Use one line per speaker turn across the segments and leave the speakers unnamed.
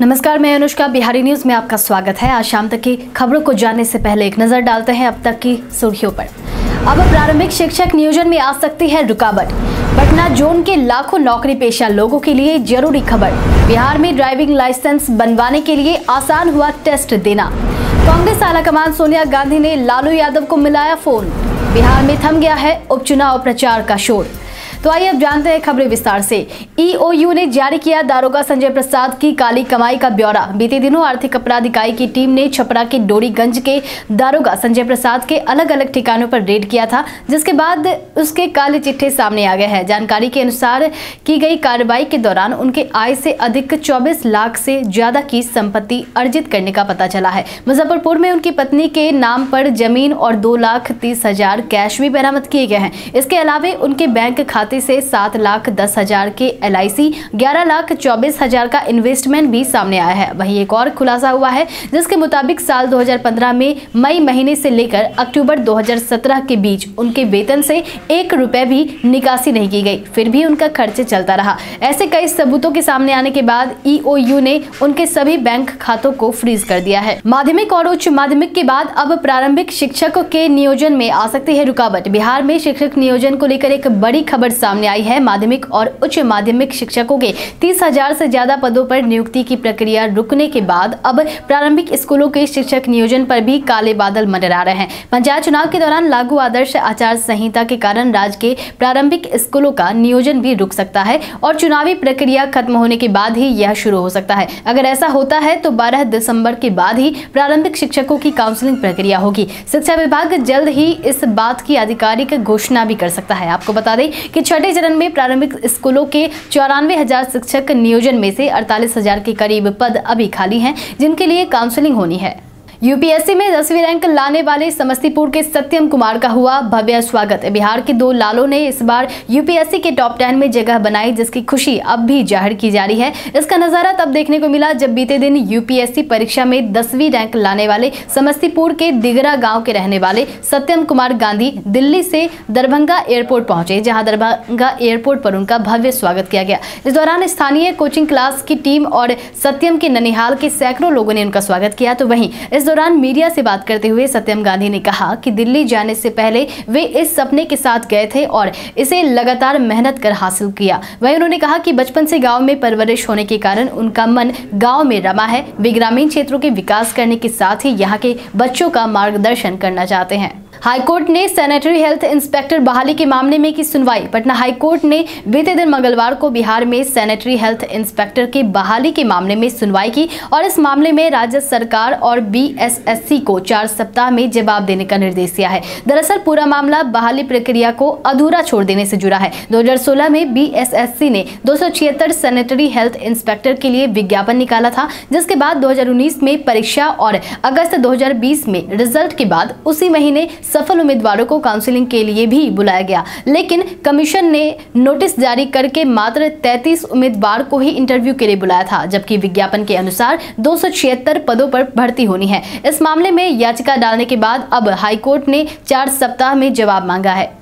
नमस्कार, मैं अनुष्का, बिहारी न्यूज़ में आपका स्वागत है। आज शाम तक की खबरों को जानने से पहले एक नज़र डालते हैं अब तक की सुर्खियों पर। अब प्रारंभिक शिक्षक नियोजन में आ सकती है रुकावट। पटना जोन के लाखों नौकरी पेशा लोगों के लिए ज़रूरी खबर। बिहार में ड्राइविंग लाइसेंस बनवाने के लिए आसान हुआ टेस्ट देना। कांग्रेस आलाकमान सोनिया गांधी ने लालू यादव को मिलाया फ़ोन। बिहार में थम गया है उपचुनाव प्रचार का शोर। तो आइए अब जानते हैं खबरें विस्तार से। ईओयू ने जारी किया दारोगा संजय प्रसाद की काली कमाई का ब्यौरा। बीते दिनों आर्थिक अपराध इकाई की टीम ने छपरा के डोरीगंज के दारोगा संजय प्रसाद के अलग अलग ठिकानों पर रेड किया था, जिसके बाद उसके काले चिट्ठे सामने आ गए हैं। जानकारी के अनुसार की गई कार्रवाई के दौरान उनके आय से अधिक चौबीस लाख से ज़्यादा की संपत्ति अर्जित करने का पता चला है। मुजफ्फरपुर में उनकी पत्नी के नाम पर ज़मीन और दो लाख तीस हज़ार कैश भी बरामद किए गए हैं। इसके अलावे उनके बैंक खाते खाते से सात लाख दस हज़ार के एल आई सी ग्यारह लाख चौबीस हज़ार का इन्वेस्टमेंट भी सामने आया है। वहीं एक और खुलासा हुआ है, जिसके मुताबिक साल 2015 में मई महीने से लेकर अक्टूबर 2017 के बीच उनके वेतन से एक रुपए भी निकासी नहीं की गई, फिर भी उनका खर्च चलता रहा। ऐसे कई सबूतों के सामने आने के बाद ईओयू ने उनके सभी बैंक खातों को फ्रीज कर दिया है। माध्यमिक और उच्च माध्यमिक के बाद अब प्रारंभिक शिक्षकों के नियोजन में आ सकती है रुकावट। बिहार में शिक्षक नियोजन को लेकर एक बड़ी खबर सामने आई है। माध्यमिक और उच्च माध्यमिक शिक्षकों के तीस हज़ार से ज़्यादा पदों पर नियुक्ति की प्रक्रिया रुकने के बाद अब प्रारंभिक स्कूलों के शिक्षक नियोजन पर भी काले बादल मंडरा रहे हैं। पंचायत चुनाव के दौरान लागू आदर्श आचार संहिता के कारण राज्य के प्रारंभिक स्कूलों का नियोजन भी रुक सकता है और चुनावी प्रक्रिया खत्म होने के बाद ही यह शुरू हो सकता है। अगर ऐसा होता है तो बारह दिसंबर के बाद ही प्रारंभिक शिक्षकों की काउंसलिंग प्रक्रिया होगी। शिक्षा विभाग जल्द ही इस बात की आधिकारिक घोषणा भी कर सकता है। आपको बता दें कि छठे चरण में प्रारंभिक स्कूलों के चौरानवे हज़ार शिक्षक नियोजन में से अड़तालीस हज़ार के करीब पद अभी खाली हैं, जिनके लिए काउंसलिंग होनी है। यूपीएससी में दसवीं रैंक लाने वाले समस्तीपुर के सत्यम कुमार का हुआ भव्य स्वागत। बिहार के दो लालों ने इस बार यूपीएससी के टॉप टेन में जगह बनाई, जिसकी खुशी अब भी ज़ाहिर की जा रही है। इसका नज़ारा तब देखने को मिला जब बीते दिन यूपीएससी परीक्षा में दसवीं रैंक लाने वाले समस्तीपुर के दिगरा गाँव के रहने वाले सत्यम कुमार गांधी दिल्ली से दरभंगा एयरपोर्ट पहुँचे, जहाँ दरभंगा एयरपोर्ट पर उनका भव्य स्वागत किया गया। इस दौरान स्थानीय कोचिंग क्लास की टीम और सत्यम के ननिहाल के सैकड़ों लोगों ने उनका स्वागत किया। तो वहीं इस दौरान मीडिया से बात करते हुए सत्यम गांधी ने कहा कि दिल्ली जाने से पहले वे इस सपने के साथ गए थे और इसे लगातार मेहनत कर हासिल किया। वहीं उन्होंने कहा कि बचपन से गाँव में परवरिश होने के कारण उनका मन गाँव में रमा है। वे ग्रामीण क्षेत्रों के विकास करने के साथ ही यहाँ के बच्चों का मार्गदर्शन करना चाहते हैं। हाईकोर्ट ने सैनिटरी हेल्थ इंस्पेक्टर बहाली के मामले में की सुनवाई। पटना हाईकोर्ट ने बीते दिन मंगलवार को बिहार में सैनिटरी हेल्थ इंस्पेक्टर के बहाली के मामले में सुनवाई की और इस मामले में राज्य सरकार और बीएसएससी को चार सप्ताह में जवाब देने का निर्देश दिया है। दरअसल पूरा मामला बहाली प्रक्रिया को अधूरा छोड़ देने से जुड़ा है। दो हज़ार सोलह में बीएसएससी ने दो सैनिटरी हेल्थ इंस्पेक्टर के लिए विज्ञापन निकाला था, जिसके बाद दो हज़ार उन्नीस में परीक्षा और अगस्त दो हज़ार बीस में रिज़ल्ट के बाद उसी महीने सफल उम्मीदवारों को काउंसिलिंग के लिए भी बुलाया गया। लेकिन कमीशन ने नोटिस जारी करके मात्र 33 उम्मीदवार को ही इंटरव्यू के लिए बुलाया था, जबकि विज्ञापन के अनुसार दो सौ छिहत्तर पदों पर भर्ती होनी है। इस मामले में याचिका डालने के बाद अब हाईकोर्ट ने चार सप्ताह में जवाब मांगा है।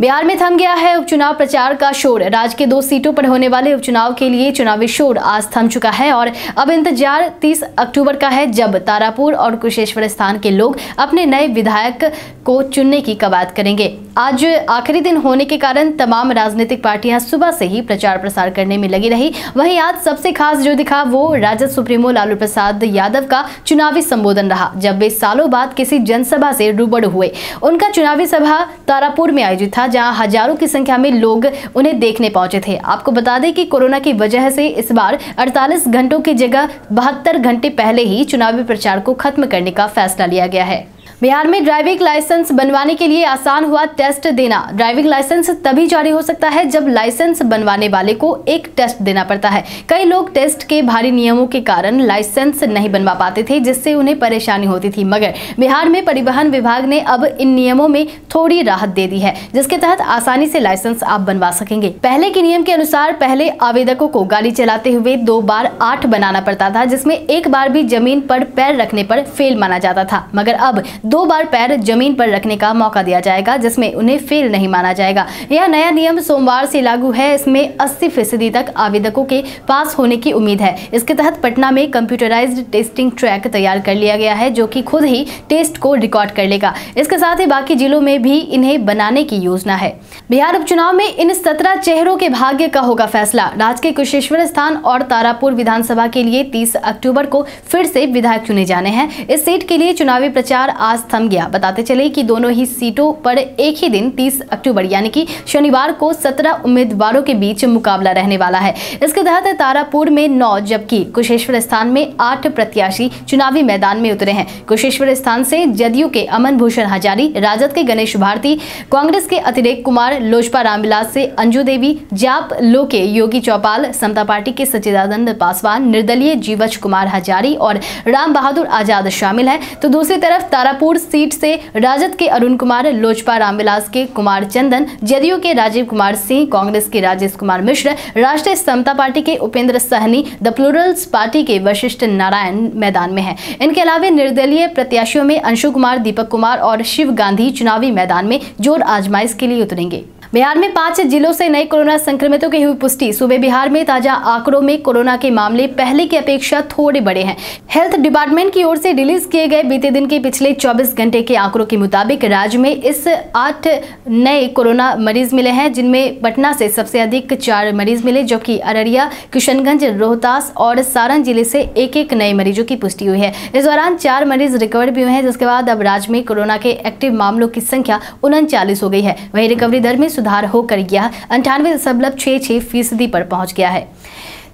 बिहार में थम गया है, उपचुनाव प्रचार का शोर। राज्य के दो सीटों पर होने वाले उपचुनाव के लिए चुनावी शोर आज थम चुका है और अब इंतज़ार 30 अक्टूबर का है जब तारापुर और कुशेश्वर स्थान के लोग अपने नए विधायक को चुनने की कवायद करेंगे। आज आखिरी दिन होने के कारण तमाम राजनीतिक पार्टियाँ सुबह से ही प्रचार प्रसार करने में लगी रही। वहीं आज सबसे खास जो दिखा वो राजद सुप्रीमो लालू प्रसाद यादव का चुनावी संबोधन रहा, जब वे सालों बाद किसी जनसभा से रूबरू हुए। उनका चुनावी सभा तारापुर में आयोजित था, जहाँ हज़ारों की संख्या में लोग उन्हें देखने पहुँचे थे। आपको बता दें कि कोरोना की वजह से इस बार 48 घंटों की जगह बहत्तर घंटे पहले ही चुनावी प्रचार को खत्म करने का फैसला लिया गया है। बिहार में ड्राइविंग लाइसेंस बनवाने के लिए आसान हुआ टेस्ट देना। ड्राइविंग लाइसेंस तभी जारी हो सकता है जब लाइसेंस बनवाने वाले को एक टेस्ट देना पड़ता है। कई लोग टेस्ट के भारी नियमों के कारण लाइसेंस नहीं बनवा पाते थे, जिससे उन्हें परेशानी होती थी। मगर बिहार में परिवहन विभाग ने अब इन नियमों में थोड़ी राहत दे दी है, जिसके तहत आसानी से लाइसेंस आप बनवा सकेंगे। पहले के नियम के अनुसार पहले आवेदकों को गाड़ी चलाते हुए दो बार आठ बनाना पड़ता था, जिसमें एक बार भी ज़मीन पर पैर रखने पर फेल माना जाता था। मगर अब दो बार पैर ज़मीन पर रखने का मौका दिया जाएगा, जिसमें उन्हें फेल नहीं माना जाएगा। यह नया नियम सोमवार से लागू है। इसमें अस्सी फ़ीसदी तक आवेदकों के पास होने की उम्मीद है। इसके तहत पटना में कंप्यूटराइज्ड टेस्टिंग ट्रैक तैयार कर लिया गया है, जो कि खुद ही टेस्ट को रिकॉर्ड कर लेगा। इसके साथ ही बाकी जिलों में भी इन्हें बनाने की योजना है। बिहार उपचुनाव में इन सत्रह चेहरों के भाग्य का होगा फैसला। राज्य के कुशेश्वर स्थान और तारापुर विधानसभा के लिए 30 अक्टूबर को फिर से विधायक चुने जाने हैं। इस सीट के लिए चुनावी प्रचार आज थम गया। बताते चले कि दोनों ही सीटों पर एक ही दिन 30 अक्टूबर, यानी कि शनिवार को 17 उम्मीदवारों के बीच मुकाबला रहने वाला है। इसके तहत तारापुर में नौ, जबकि कुशेश्वर स्थान में आठ प्रत्याशी चुनावी मैदान में उतरे हैं। कुशेश्वर स्थान से जदयू के अमन भूषण हजारी, राजद के गणेश भारती, कांग्रेस के अतिरेक कुमार, लोजपा रामविलास से अंजू देवी, जाप लो के योगी चौपाल, समता पार्टी के सचिदानंद पासवान, निर्दलीय जीवच कुमार हजारी और राम बहादुर आज़ाद शामिल है। तो दूसरी तरफ़ तारापुर सीट से राजद के अरुण कुमार, लोजपा रामविलास के कुमार चंदन, जदयू के राजीव कुमार सिंह, कांग्रेस के राजेश कुमार मिश्र, राष्ट्रीय समता पार्टी के Upendra Sahni, the plurals party के वशिष्ठ नारायण मैदान में है। इनके अलावा निर्दलीय प्रत्याशियों में अंशु कुमार, दीपक कुमार और शिव गांधी चुनावी मैदान में ज़ोर आजमाइश के लिए उतरेंगे। बिहार में पाँच जिलों से नए कोरोना संक्रमितों की हुई पुष्टि। सुबह बिहार में ताज़ा आंकड़ों में कोरोना के मामले पहले की अपेक्षा थोड़े बड़े हैं। हेल्थ डिपार्टमेंट की ओर से रिलीज़ किए गए बीते दिन के पिछले 24 घंटे के आंकड़ों के मुताबिक राज्य में इस आठ नए कोरोना मरीज़ मिले हैं, जिनमें पटना से सबसे अधिक चार मरीज़ मिले जबकि अररिया, किशनगंज, रोहतास और सारण ज़िले से एक एक नए मरीजों की पुष्टि हुई है। इस दौरान चार मरीज़ रिकवर भी हुए हैं, जिसके बाद अब राज्य में कोरोना के एक्टिव मामलों की संख्या उनचालीस हो गई है। वही रिकवरी दर में सुधार होकर यह अंठानवे दशमलव छह छह फ़ीसदी पर पहुँच गया है।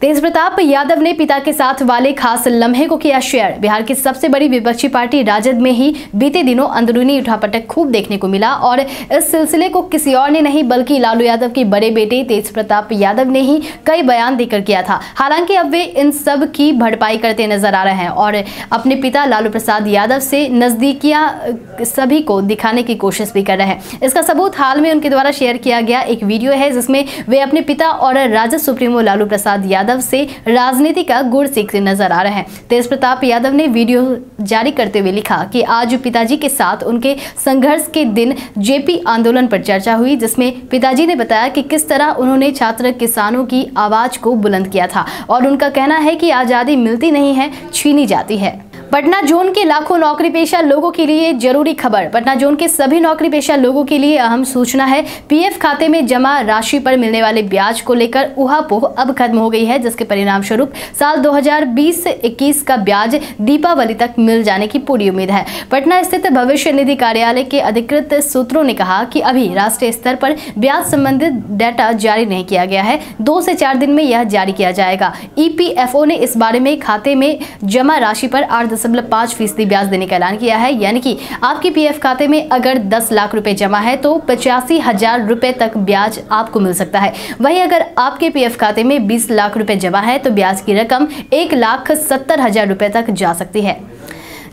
तेज प्रताप यादव ने पिता के साथ वाले खास लम्हे को किया शेयर। बिहार की सबसे बड़ी विपक्षी पार्टी राजद में ही बीते दिनों अंदरूनी उठापटक खूब देखने को मिला और इस सिलसिले को किसी और ने नहीं, बल्कि लालू यादव के बड़े बेटे तेज प्रताप यादव ने ही कई बयान देकर किया था। हालाँकि अब वे इन सब की भरपाई करते नज़र आ रहे हैं और अपने पिता लालू प्रसाद यादव से नजदीकियाँ सभी को दिखाने की कोशिश भी कर रहे हैं। इसका सबूत हाल में उनके द्वारा शेयर किया गया एक वीडियो है, जिसमें वे अपने पिता और राजद सुप्रीमो लालू प्रसाद यादव यादव से राजनीति का गुड़ सीखते नज़र आ रहे हैं। तेज प्रताप यादव ने वीडियो जारी करते हुए लिखा कि आज पिताजी के साथ उनके संघर्ष के दिन जेपी आंदोलन पर चर्चा हुई, जिसमें पिताजी ने बताया कि किस तरह उन्होंने छात्र किसानों की आवाज़ को बुलंद किया था और उनका कहना है कि आज़ादी मिलती नहीं है, छीनी जाती है। पटना जोन के लाखों नौकरी पेशा लोगों के लिए ज़रूरी खबर। पटना जोन के सभी नौकरी पेशा लोगों के लिए अहम सूचना है। पीएफ खाते में जमा राशि पर मिलने वाले ब्याज को लेकर उहापोह अब खत्म हो गई है, जिसके परिणाम स्वरूप साल 2020-21 का ब्याज दीपावली तक मिल जाने की पूरी उम्मीद है। पटना स्थित भविष्य निधि कार्यालय के अधिकृत सूत्रों ने कहा कि अभी राष्ट्रीय स्तर पर ब्याज संबंधित डाटा जारी नहीं किया गया है। दो से चार दिन में यह जारी किया जाएगा। ईपीएफओ ने इस बारे में खाते में जमा राशि पर आठ दशमलव पाँच फ़ीसदी ब्याज देने का ऐलान किया है। यानी कि आपके पीएफ खाते में अगर दस लाख रुपए जमा है तो पचासी हज़ार रुपए तक ब्याज आपको मिल सकता है। वहीं अगर आपके पीएफ खाते में बीस लाख रुपए जमा है तो ब्याज की रकम एक लाख सत्तर हज़ार रुपए तक जा सकती है।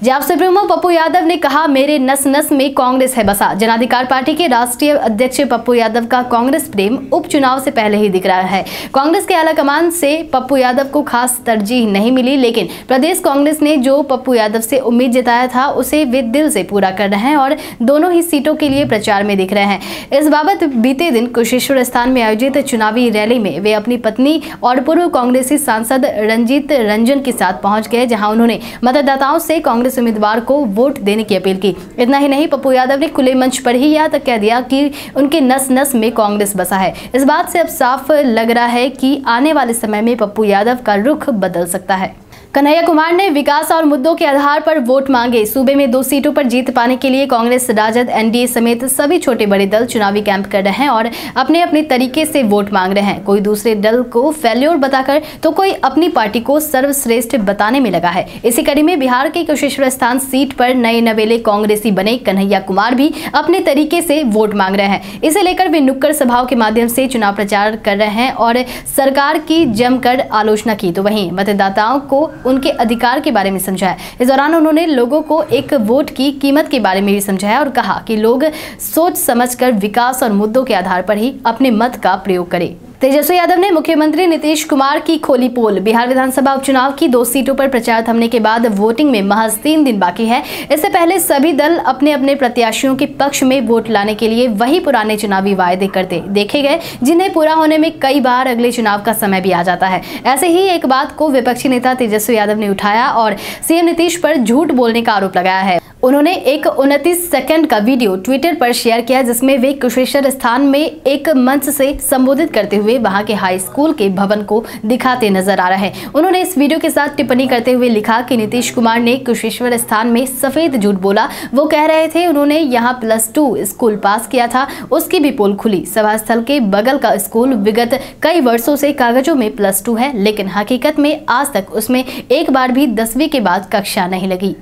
जाप सुप्रीमो पप्पू यादव ने कहा, मेरे नस नस में कांग्रेस है बसा। जनाधिकार पार्टी के राष्ट्रीय अध्यक्ष पप्पू यादव का कांग्रेस प्रेम उपचुनाव से पहले ही दिख रहा है। कांग्रेस के आला कमान से पप्पू यादव को खास तरजीह नहीं मिली, लेकिन प्रदेश कांग्रेस ने जो पप्पू यादव से उम्मीद जताया था, उसे वे दिल से पूरा कर रहे हैं और दोनों ही सीटों के लिए प्रचार में दिख रहे हैं। इस बाबत बीते दिन कुशेश्वर स्थान में आयोजित चुनावी रैली में वे अपनी पत्नी और पूर्व कांग्रेसी सांसद रंजीत रंजन के साथ पहुँच गए, जहाँ उन्होंने मतदाताओं से कांग्रेस कांग्रेस उम्मीदवार को वोट देने की अपील की। इतना ही नहीं, पप्पू यादव ने खुले मंच पर ही यह तक कह दिया कि उनके नस नस में कांग्रेस बसा है। इस बात से अब साफ़ लग रहा है कि आने वाले समय में पप्पू यादव का रुख बदल सकता है। कन्हैया कुमार ने विकास और मुद्दों के आधार पर वोट मांगे। सूबे में दो सीटों पर जीत पाने के लिए कांग्रेस, राजद, एनडीए समेत सभी छोटे बड़े दल चुनावी कैंप कर रहे हैं और अपने अपने तरीके से वोट मांग रहे हैं। कोई दूसरे दल को फेल्योर बताकर तो कोई अपनी पार्टी को सर्वश्रेष्ठ बताने में लगा है। इसी कड़ी में बिहार के कुशेश्वर स्थान सीट पर नए नवेले कांग्रेसी बने। कन्हैया कुमार भी अपने तरीके से वोट मांग रहे हैं। इसे लेकर वे नुक्कड़ सभाओं के माध्यम से चुनाव प्रचार कर रहे हैं और सरकार की जमकर आलोचना की। तो वहीं मतदाताओं को उनके अधिकार के बारे में समझाया इस दौरान उन्होंने लोगों को एक वोट की कीमत के बारे में भी समझाया और कहा कि लोग सोच समझकर विकास और मुद्दों के आधार पर ही अपने मत का प्रयोग करें। तेजस्वी यादव ने मुख्यमंत्री नीतीश कुमार की खोली पोल। बिहार विधानसभा उपचुनाव की दो सीटों पर प्रचार थमने के बाद वोटिंग में महज तीन दिन बाकी है। इससे पहले सभी दल अपने अपने प्रत्याशियों के पक्ष में वोट लाने के लिए वही पुराने चुनावी वायदे करते देखे गए, जिन्हें पूरा होने में कई बार अगले चुनाव का समय भी आ जाता है। ऐसे ही एक बात को विपक्षी नेता तेजस्वी यादव ने उठाया और सीएम नीतीश पर झूठ बोलने का आरोप लगाया है। उन्होंने एक उनतीस सेकंड का वीडियो ट्विटर पर शेयर किया, जिसमें वे कुशेश्वर स्थान में एक मंच से संबोधित करते हुए वहाँ के हाई स्कूल के भवन को दिखाते नज़र आ रहे हैं। उन्होंने इस वीडियो के साथ टिप्पणी करते हुए लिखा कि नीतीश कुमार ने कुशेश्वर स्थान में सफ़ेद झूठ बोला। वो कह रहे थे, उन्होंने यहाँ प्लस टू स्कूल पास किया था। उसकी भी पोल खुली। सभा स्थल के बगल का स्कूल विगत कई वर्षों से कागजों में प्लस टू है, लेकिन हकीकत में आज तक उसमें एक बार भी दसवीं के बाद कक्षा नहीं लगी।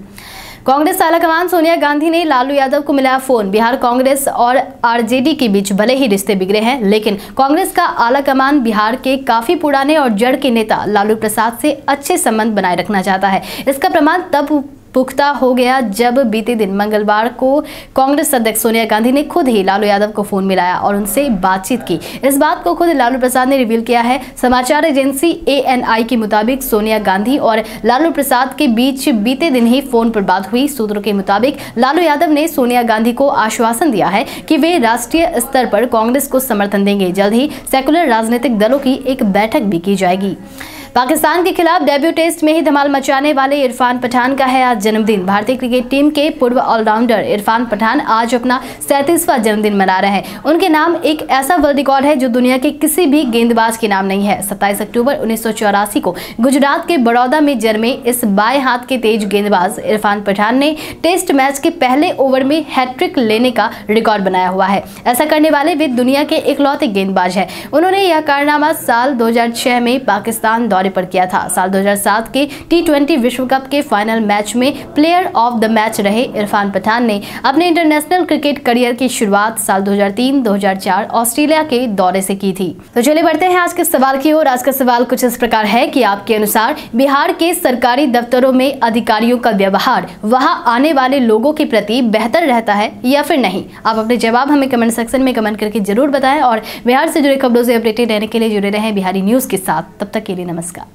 कांग्रेस आलाकमान सोनिया गांधी ने लालू यादव को मिलाया फ़ोन। बिहार कांग्रेस और आरजेडी के बीच भले ही रिश्ते बिगड़े हैं, लेकिन कांग्रेस का आलाकमान बिहार के काफ़ी पुराने और जड़ के नेता लालू प्रसाद से अच्छे संबंध बनाए रखना चाहता है। इसका प्रमाण तब पुख्ता हो गया जब बीते दिन मंगलवार को कांग्रेस अध्यक्ष सोनिया गांधी ने खुद ही लालू यादव को फ़ोन मिलाया और उनसे बातचीत की। इस बात को खुद लालू प्रसाद ने रिवील किया है। समाचार एजेंसी ए के मुताबिक सोनिया गांधी और लालू प्रसाद के बीच बीते दिन ही फ़ोन पर बात हुई। सूत्रों के मुताबिक लालू यादव ने सोनिया गांधी को आश्वासन दिया है कि वे राष्ट्रीय स्तर पर कांग्रेस को समर्थन देंगे। जल्द ही सेकुलर राजनीतिक दलों की एक बैठक भी की जाएगी। पाकिस्तान के खिलाफ डेब्यू टेस्ट में ही धमाल मचाने वाले इरफान पठान का है आज जन्मदिन। भारतीय क्रिकेट टीम के पूर्व ऑलराउंडर इरफान पठान आज अपना सैंतीसवां जन्मदिन मना रहे हैं। उनके नाम एक ऐसा वर्ल्ड रिकॉर्ड है जो दुनिया के किसी भी गेंदबाज के नाम नहीं है। सत्ताईस अक्टूबर उन्नीस सौ चौरासी को गुजरात के बड़ौदा में जन्मे इस बाएँ हाथ के तेज गेंदबाज इरफान पठान ने टेस्ट मैच के पहले ओवर में हैट्रिक लेने का रिकॉर्ड बनाया हुआ है। ऐसा करने वाले वे दुनिया के इकलौते गेंदबाज है। उन्होंने यह कारनामा साल दो हज़ार छह में पाकिस्तान दौरे पर किया था। साल 2007 के टी विश्व कप के फाइनल मैच में प्लेयर ऑफ़ द मैच रहे इरफान पठान ने अपने इंटरनेशनल क्रिकेट करियर की शुरुआत साल 2003-2004 ऑस्ट्रेलिया के दौरे से की थी। तो चलिए बढ़ते हैं आज के सवाल की ओर। आज का सवाल कुछ इस प्रकार है कि आपके अनुसार बिहार के सरकारी दफ्तरों में अधिकारियों का व्यवहार वहाँ आने वाले लोगों के प्रति बेहतर रहता है या फिर नहीं? आप अपने जवाब हमें कमेंट सेक्शन में कमेंट करके ज़रूर बताएँ और बिहार से जुड़े खबरों से अपडेटेड रहने के लिए जुड़े रहें बिहारी न्यूज़ के साथ। तब तक के लिए नमस्कार। ನಮಸ್ಕಾರ